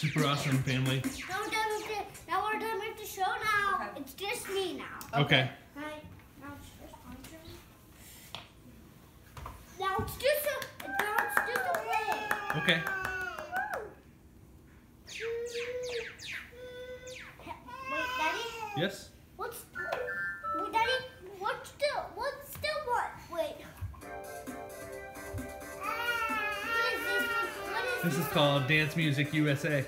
Super awesome family. Now we're done with the, now we're done with the show now. Okay. It's just me now. Okay. Right. Now it's just. Now it's just a now it's just a play. Okay. Wait, Daddy. Yes. This is called Dance Music USA.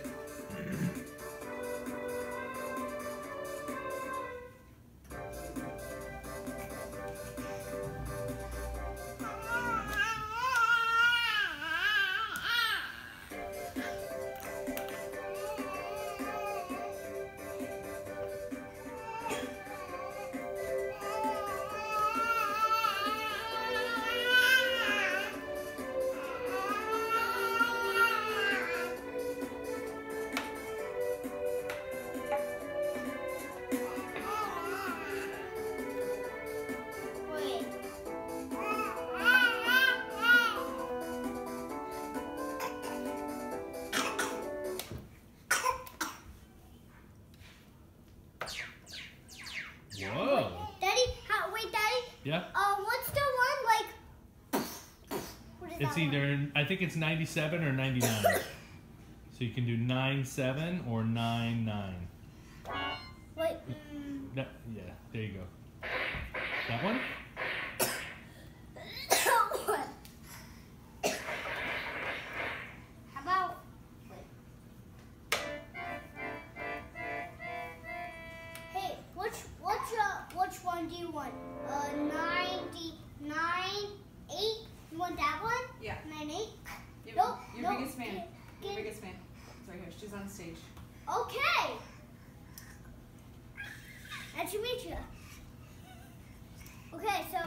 Yeah. Um, what's the one like? What is It's that one? either I think it's 97 or 99. so you can do nine-seven or 99. Wait. Mm, That, yeah, there you go. That one? 21. Uh, 99, 8. You want that one? Yeah. 98. 8. Your, biggest fan. Biggest. It's right here. She's on stage. Okay. Nice to meet you. Okay, so.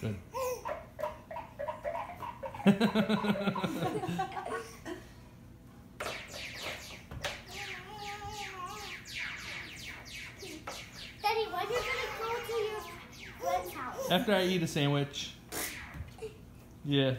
Good. After I eat a sandwich. Yeah.